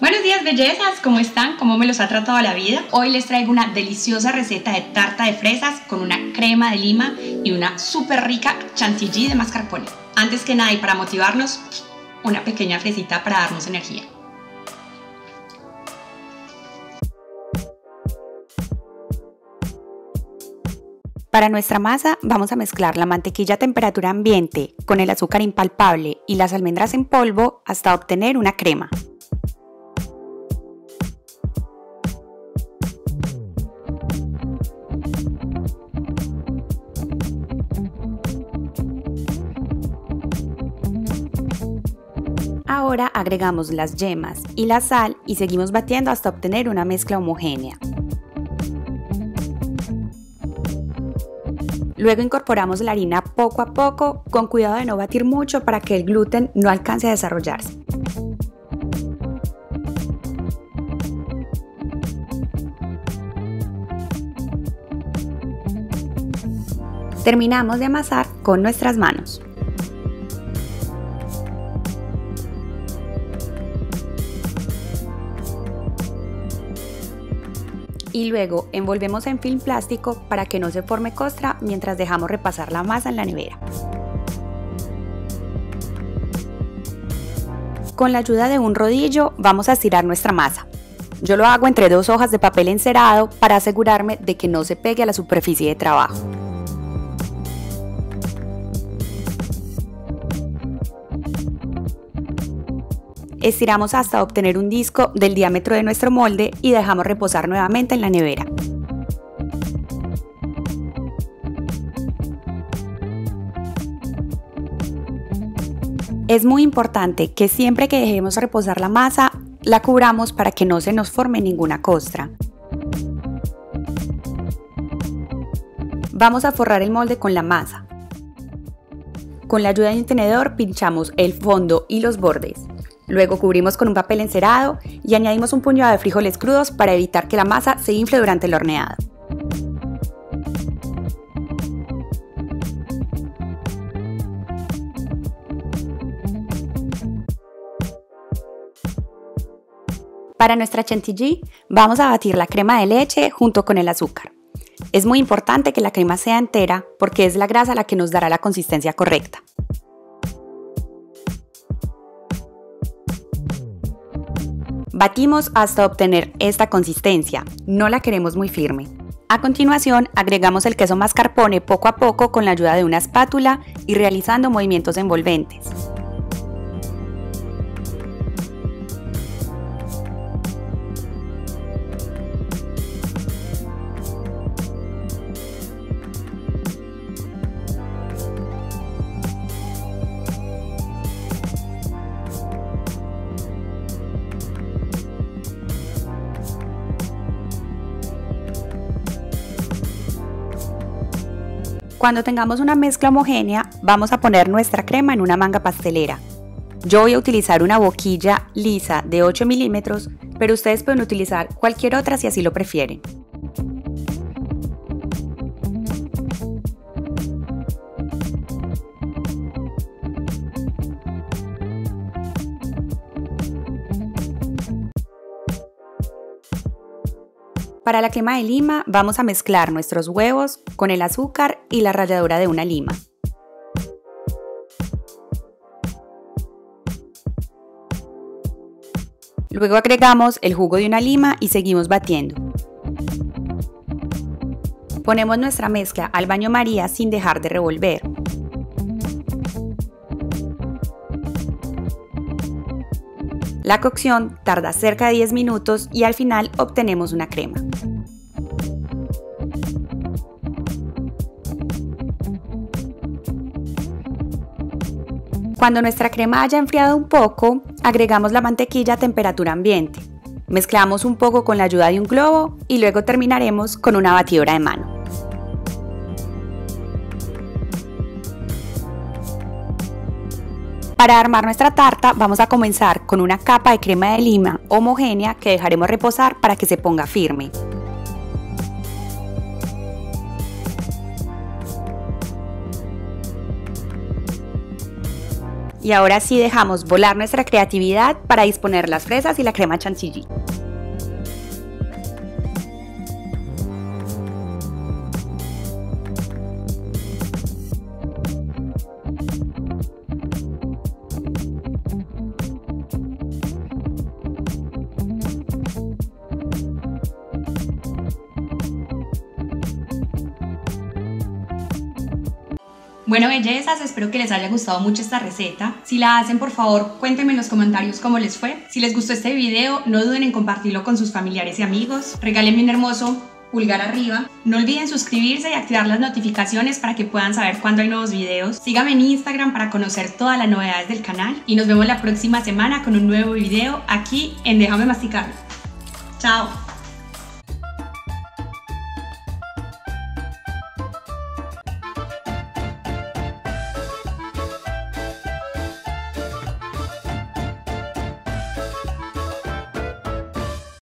Buenos días bellezas, ¿cómo están? ¿Cómo me los ha tratado la vida? Hoy les traigo una deliciosa receta de tarta de fresas con una crema de lima y una súper rica chantilly de mascarpone. Antes que nada y para motivarnos, una pequeña fresita para darnos energía. Para nuestra masa vamos a mezclar la mantequilla a temperatura ambiente con el azúcar impalpable y las almendras en polvo hasta obtener una crema. Ahora agregamos las yemas y la sal y seguimos batiendo hasta obtener una mezcla homogénea. Luego incorporamos la harina poco a poco, con cuidado de no batir mucho para que el gluten no alcance a desarrollarse. Terminamos de amasar con nuestras manos. Y luego envolvemos en film plástico para que no se forme costra mientras dejamos repasar la masa en la nevera. Con la ayuda de un rodillo vamos a estirar nuestra masa. Yo lo hago entre dos hojas de papel encerado para asegurarme de que no se pegue a la superficie de trabajo. Estiramos hasta obtener un disco del diámetro de nuestro molde y dejamos reposar nuevamente en la nevera. Es muy importante que siempre que dejemos reposar la masa, la cubramos para que no se nos forme ninguna costra. Vamos a forrar el molde con la masa. Con la ayuda de un tenedor pinchamos el fondo y los bordes. Luego cubrimos con un papel encerado y añadimos un puñado de frijoles crudos para evitar que la masa se infle durante el horneado. Para nuestra chantilly vamos a batir la crema de leche junto con el azúcar. Es muy importante que la crema sea entera porque es la grasa la que nos dará la consistencia correcta. Batimos hasta obtener esta consistencia, no la queremos muy firme. A continuación, agregamos el queso mascarpone poco a poco con la ayuda de una espátula y realizando movimientos envolventes. Cuando tengamos una mezcla homogénea, vamos a poner nuestra crema en una manga pastelera. Yo voy a utilizar una boquilla lisa de 8 milímetros, pero ustedes pueden utilizar cualquier otra si así lo prefieren. Para la crema de lima vamos a mezclar nuestros huevos con el azúcar y la ralladura de una lima. Luego agregamos el jugo de una lima y seguimos batiendo. Ponemos nuestra mezcla al baño María sin dejar de revolver. La cocción tarda cerca de 10 minutos y al final obtenemos una crema. Cuando nuestra crema haya enfriado un poco, agregamos la mantequilla a temperatura ambiente. Mezclamos un poco con la ayuda de un globo y luego terminaremos con una batidora de mano. Para armar nuestra tarta vamos a comenzar con una capa de crema de lima homogénea que dejaremos reposar para que se ponga firme. Y ahora sí dejamos volar nuestra creatividad para disponer las fresas y la crema chantilly. Bueno, bellezas, espero que les haya gustado mucho esta receta. Si la hacen, por favor, cuéntenme en los comentarios cómo les fue. Si les gustó este video, no duden en compartirlo con sus familiares y amigos. Regálenme un hermoso pulgar arriba. No olviden suscribirse y activar las notificaciones para que puedan saber cuándo hay nuevos videos. Síganme en Instagram para conocer todas las novedades del canal. Y nos vemos la próxima semana con un nuevo video aquí en Déjame Masticarlo. Chao.